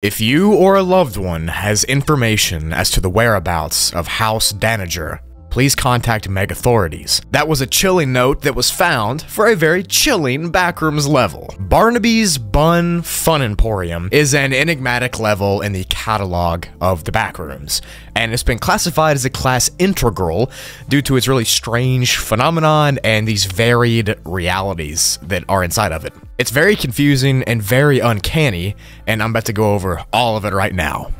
If you or a loved one has information as to the whereabouts of House Danager, please contact Meg authorities. That was a chilling note that was found for a very chilling backrooms level. Barnaby's Bun Fun Emporium is an enigmatic level in the catalog of the backrooms, and it's been classified as a class integral due to its really strange phenomenon and these varied realities that are inside of it. It's very confusing and very uncanny, and I'm about to go over all of it right now.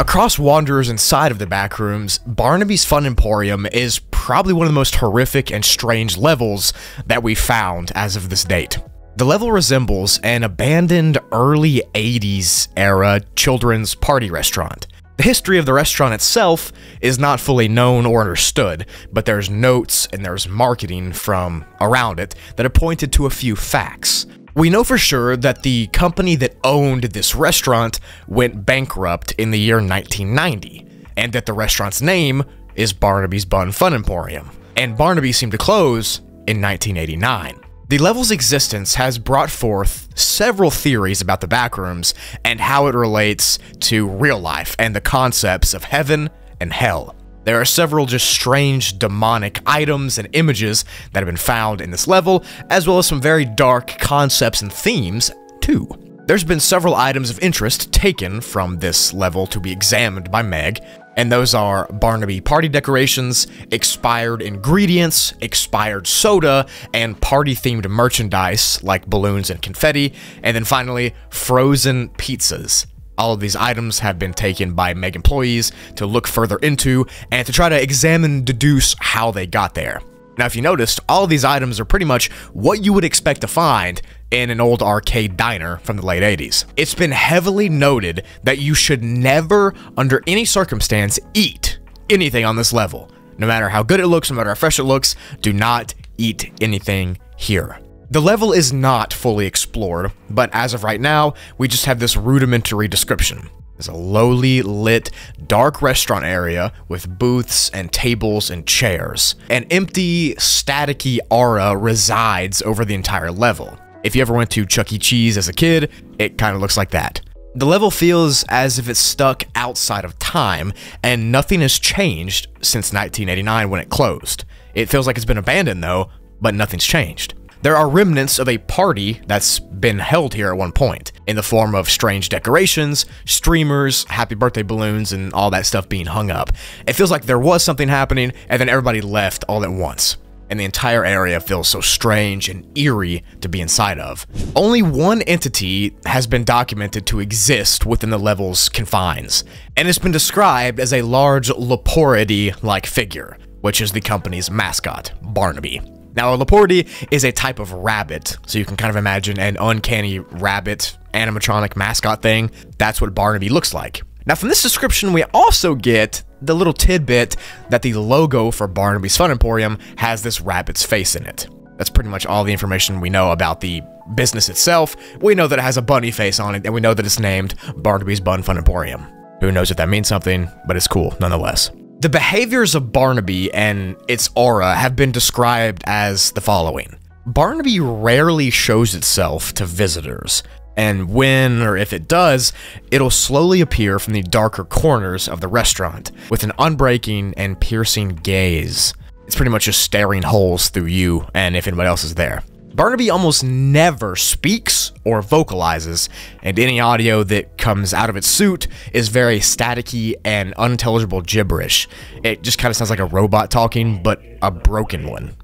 Across Wanderers inside of the backrooms, Barnaby's Fun Emporium is probably one of the most horrific and strange levels that we found as of this date. The level resembles an abandoned early 80s era children's party restaurant. The history of the restaurant itself is not fully known or understood, but there's notes and there's marketing from around it that have pointed to a few facts. We know for sure that the company that owned this restaurant went bankrupt in the year 1990, and that the restaurant's name is Barnaby's Bun Fun Emporium, and Barnaby seemed to close in 1989. The level's existence has brought forth several theories about the backrooms and how it relates to real life and the concepts of heaven and hell. There are several just strange demonic items and images that have been found in this level, as well as some very dark concepts and themes, too. There's been several items of interest taken from this level to be examined by Meg, and those are Barnaby party decorations, expired ingredients, expired soda, and party-themed merchandise like balloons and confetti, and then finally, frozen pizzas. All of these items have been taken by Meg employees to look further into and to try to examine and deduce how they got there. Now, if you noticed, all of these items are pretty much what you would expect to find in an old arcade diner from the late 80s. It's been heavily noted that you should never, under any circumstance, eat anything on this level. No matter how good it looks, no matter how fresh it looks, do not eat anything here. The level is not fully explored, but as of right now, we just have this rudimentary description. It's a lowly lit, dark restaurant area with booths and tables and chairs. An empty, staticky aura resides over the entire level. If you ever went to Chuck E. Cheese as a kid, it kind of looks like that. The level feels as if it's stuck outside of time, and nothing has changed since 1989 when it closed. It feels like it's been abandoned though, but nothing's changed. There are remnants of a party that's been held here at one point, in the form of strange decorations, streamers, happy birthday balloons, and all that stuff being hung up. It feels like there was something happening, and then everybody left all at once and the entire area feels so strange and eerie to be inside of. Only one entity has been documented to exist within the level's confines, and it's been described as a large Leporidae-like figure, which is the company's mascot, Barnaby. Now, a Leporidae is a type of rabbit, so you can kind of imagine an uncanny rabbit animatronic mascot thing. That's what Barnaby looks like. Now, from this description, we also get the little tidbit that the logo for Barnaby's Fun Emporium has this rabbit's face in it. That's pretty much all the information we know about the business itself. We know that it has a bunny face on it, and we know that it's named Barnaby's Bun Fun Emporium. Who knows if that means something, but it's cool nonetheless. The behaviors of Barnaby and its aura have been described as the following. Barnaby rarely shows itself to visitors, and when or if it does, it'll slowly appear from the darker corners of the restaurant with an unbreaking and piercing gaze. It's pretty much just staring holes through you and if anybody else is there. Barnaby almost never speaks or vocalizes, and any audio that comes out of its suit is very staticky and unintelligible gibberish. It just kind of sounds like a robot talking, but a broken one.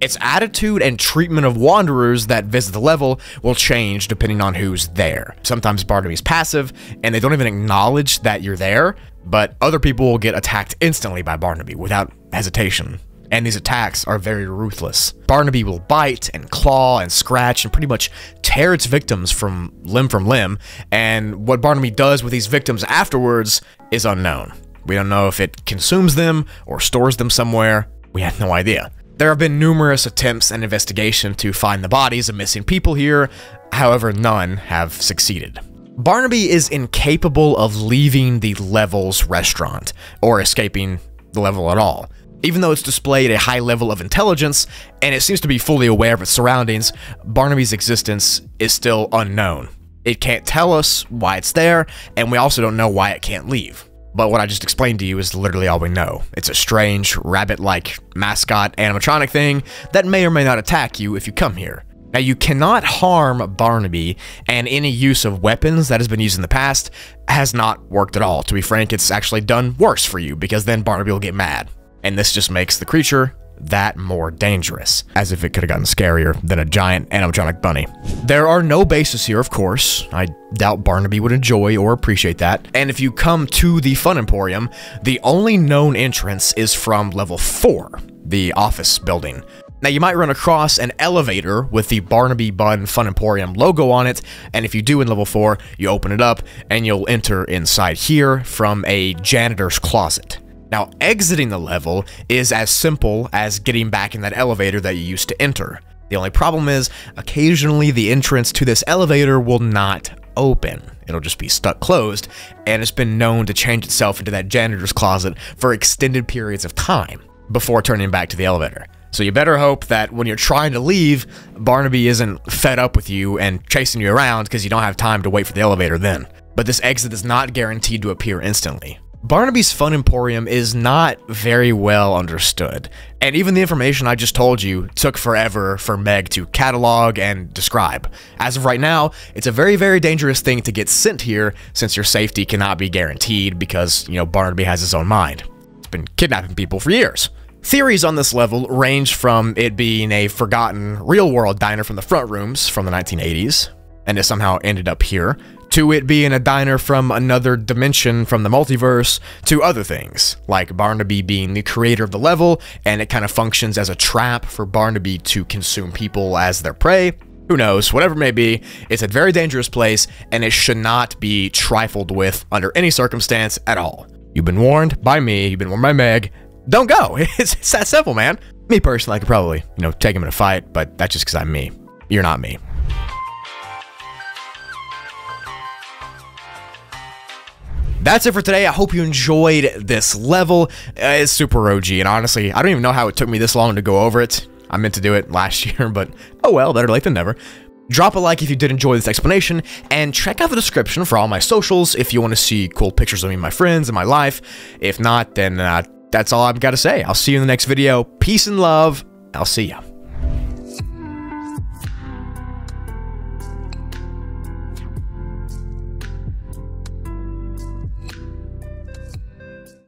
Its attitude and treatment of wanderers that visit the level will change depending on who's there. Sometimes Barnaby's passive, and they don't even acknowledge that you're there, but other people will get attacked instantly by Barnaby without hesitation and these attacks are very ruthless. Barnaby will bite and claw and scratch and pretty much tear its victims from limb from limb, and what Barnaby does with these victims afterwards is unknown. We don't know if it consumes them or stores them somewhere. We have no idea. There have been numerous attempts and investigation to find the bodies of missing people here, however, none have succeeded. Barnaby is incapable of leaving the Levels restaurant or escaping the level at all. Even though it's displayed a high level of intelligence, and it seems to be fully aware of its surroundings, Barnaby's existence is still unknown. It can't tell us why it's there, and we also don't know why it can't leave. But what I just explained to you is literally all we know. It's a strange, rabbit-like mascot animatronic thing that may or may not attack you if you come here. Now, you cannot harm Barnaby, and any use of weapons that has been used in the past has not worked at all. To be frank, it's actually done worse for you, because then Barnaby will get mad. And this just makes the creature that more dangerous, as if it could have gotten scarier than a giant animatronic bunny. There are no bases here, of course. I doubt Barnaby would enjoy or appreciate that. And if you come to the Fun Emporium, the only known entrance is from level 4, the office building. Now, you might run across an elevator with the Barnaby Bun Fun Emporium logo on it, and if you do in level 4, you open it up, and you'll enter inside here from a janitor's closet. Now, exiting the level is as simple as getting back in that elevator that you used to enter. The only problem is, occasionally the entrance to this elevator will not open. It'll just be stuck closed, and it's been known to change itself into that janitor's closet for extended periods of time before turning back to the elevator. So you better hope that when you're trying to leave, Barnaby isn't fed up with you and chasing you around because you don't have time to wait for the elevator then. But this exit is not guaranteed to appear instantly. Barnaby's Fun Emporium is not very well understood, and even the information I just told you took forever for Meg to catalog and describe. As of right now, it's a very, very dangerous thing to get sent here since your safety cannot be guaranteed because, you know, Barnaby has his own mind. It's been kidnapping people for years. Theories on this level range from it being a forgotten real-world diner from the front rooms from the 1980s, and it somehow ended up here, to it being a diner from another dimension from the multiverse, to other things, like Barnaby being the creator of the level, and it kind of functions as a trap for Barnaby to consume people as their prey. Who knows, whatever it may be, it's a very dangerous place, and it should not be trifled with under any circumstance at all. You've been warned by me, you've been warned by Meg, don't go. It's, it's that simple, man. Me personally, I could probably, you know, take him in a fight, but that's just because I'm me. You're not me. That's it for today. I hope you enjoyed this level. Uh, it's super OG, and honestly, I don't even know how it took me this long to go over it. I meant to do it last year, but oh well, better late than never. Drop a like if you did enjoy this explanation, and check out the description for all my socials if you want to see cool pictures of me and my friends and my life. If not, then uh, that's all I've got to say. I'll see you in the next video. Peace and love. I'll see ya.